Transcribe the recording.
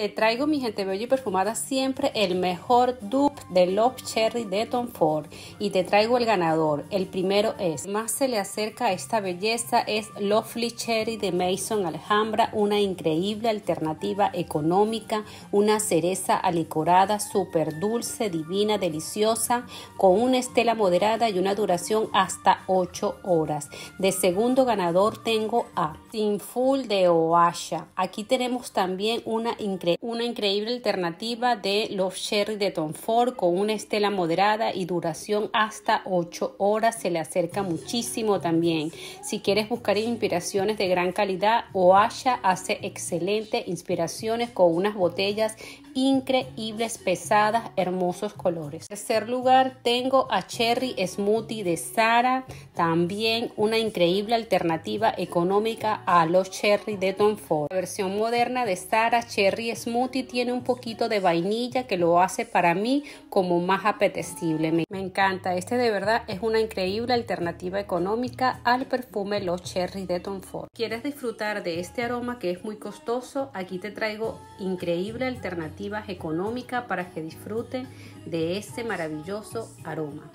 Te traigo mi gente bella y perfumada siempre el mejor dupe de Love Cherry de Tom Ford y te traigo el ganador. El primero es, más se le acerca a esta belleza es Lovely Cherry de Mason Alhambra, una increíble alternativa económica, una cereza alicorada súper dulce, divina, deliciosa, con una estela moderada y una duración hasta 8 horas. De segundo ganador tengo a Sinful de Oasha. Aquí tenemos también una increíble una increíble alternativa de los Cherry de Tom Ford con una estela moderada y duración hasta 8 horas. Se le acerca muchísimo también. Si quieres buscar inspiraciones de gran calidad, Oasha hace excelentes inspiraciones con unas botellas increíbles, pesadas, hermosos colores. En tercer lugar tengo a Cherry Smoothie de Sara, también una increíble alternativa económica a los Cherry de Tom Ford. La versión moderna de Sara Cherry Smoothie tiene un poquito de vainilla que lo hace para mí como más apetecible. Me, encanta, este de verdad es una increíble alternativa económica al perfume Los Cherry de Tom Ford. ¿Quieres disfrutar de este aroma que es muy costoso? Aquí te traigo increíble alternativa económica para que disfruten de ese maravilloso aroma.